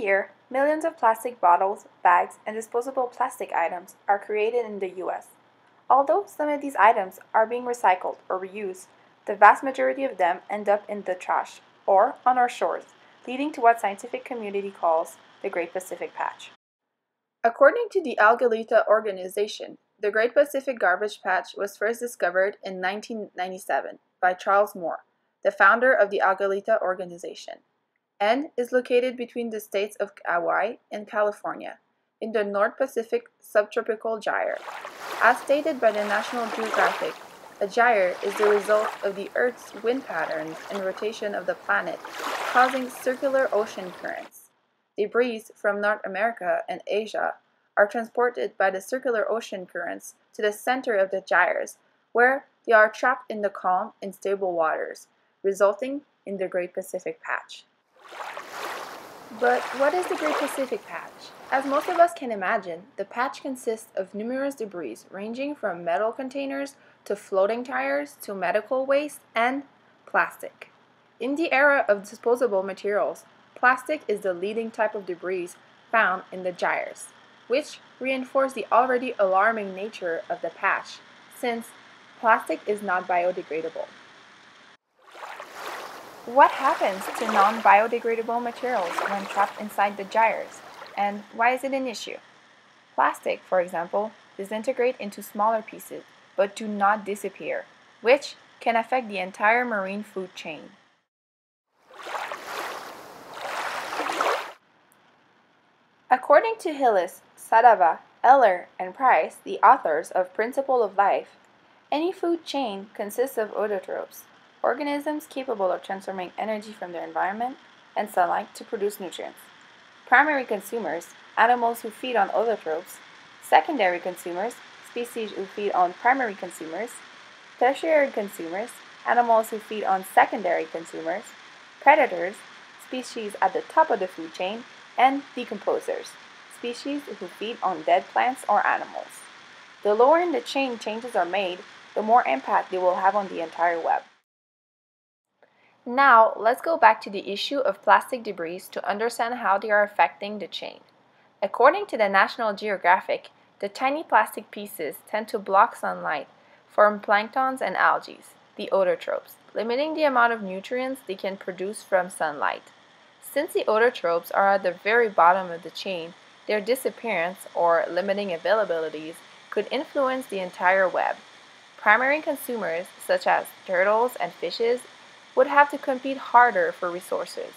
year, millions of plastic bottles, bags, and disposable plastic items are created in the US. Although some of these items are being recycled or reused, the vast majority of them end up in the trash or on our shores, leading to what scientific community calls the Great Pacific Patch. According to the Algalita organization, the Great Pacific Garbage Patch was first discovered in 1997 by Charles Moore, the founder of the Algalita organization, and is located between the states of Hawaii and California in the North Pacific subtropical gyre. As stated by the National Geographic, a gyre is the result of the Earth's wind patterns and rotation of the planet, causing circular ocean currents. Debris from North America and Asia are transported by the circular ocean currents to the center of the gyres, where they are trapped in the calm and stable waters, resulting in the Great Pacific Patch. But what is the Great Pacific Patch? As most of us can imagine, the patch consists of numerous debris ranging from metal containers to floating tires to medical waste and plastic. In the era of disposable materials, plastic is the leading type of debris found in the gyres, which reinforce the already alarming nature of the patch, since plastic is not biodegradable. What happens to non-biodegradable materials when trapped inside the gyres, and why is it an issue? Plastic, for example, disintegrate into smaller pieces but do not disappear, which can affect the entire marine food chain. According to Hillis, Sadava, Heller, and Price, the authors of Principle of Life, any food chain consists of autotrophs, organisms capable of transforming energy from their environment and sunlight to produce nutrients. Primary consumers, animals who feed on other autotrophs. Secondary consumers, species who feed on primary consumers. Tertiary consumers, animals who feed on secondary consumers. Predators, species at the top of the food chain. And decomposers, species who feed on dead plants or animals. The lower in the chain changes are made, the more impact they will have on the entire web. Now, let's go back to the issue of plastic debris to understand how they are affecting the chain. According to the National Geographic, the tiny plastic pieces tend to block sunlight, form planktons and algae, the autotrophs, limiting the amount of nutrients they can produce from sunlight. Since the autotrophs are at the very bottom of the chain, their disappearance or limiting availabilities could influence the entire web. Primary consumers, such as turtles and fishes, would have to compete harder for resources,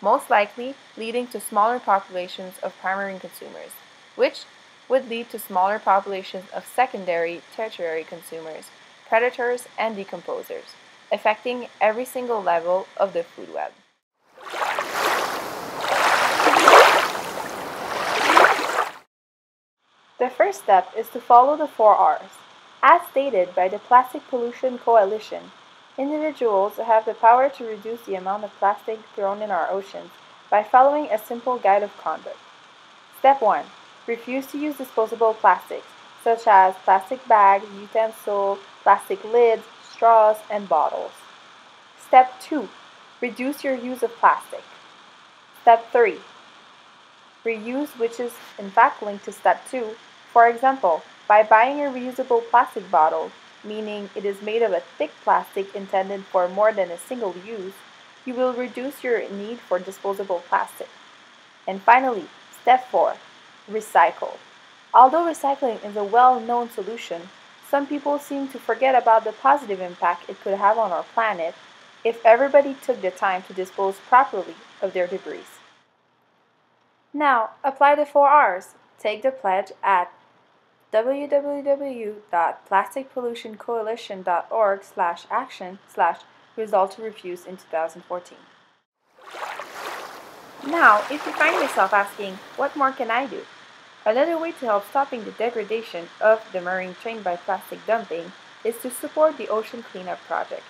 most likely leading to smaller populations of primary consumers, which would lead to smaller populations of secondary, tertiary consumers, predators, and decomposers, affecting every single level of the food web. The first step is to follow the four R's, as stated by the Plastic Pollution Coalition Individuals have the power to reduce the amount of plastic thrown in our oceans by following a simple guide of conduct. Step 1. Refuse to use disposable plastics, such as plastic bags, utensils, plastic lids, straws, and bottles. Step 2. Reduce your use of plastic. Step 3. Reuse, which is in fact linked to step 2. For example, by buying a reusable plastic bottle, meaning it is made of a thick plastic intended for more than a single use, you will reduce your need for disposable plastic. And finally, step 4 recycle. Although recycling is a well known solution, some people seem to forget about the positive impact it could have on our planet if everybody took the time to dispose properly of their debris. Now, apply the 4 R's. Take the pledge at www.plasticpollutioncoalition.org slash action slash result to refuse in 2014. Now, if you find yourself asking, what more can I do? Another way to help stopping the degradation of the marine chain by plastic dumping is to support the Ocean Cleanup Project.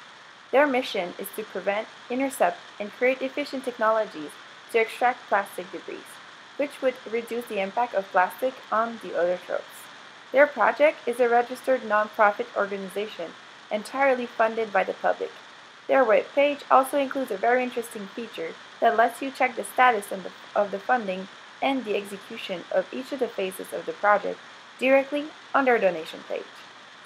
Their mission is to prevent, intercept, and create efficient technologies to extract plastic debris, which would reduce the impact of plastic on the autotrophs. Their project is a registered nonprofit organization entirely funded by the public. Their webpage also includes a very interesting feature that lets you check the status of the, of the funding and the execution of each of the phases of the project directly on their donation page.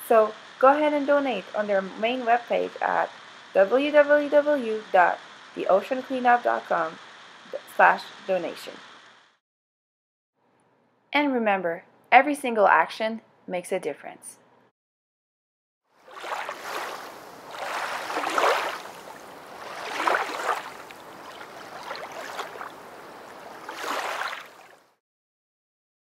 So go ahead and donate on their main webpage at www.theoceancleanup.com slash donation. And remember, every single action makes a difference.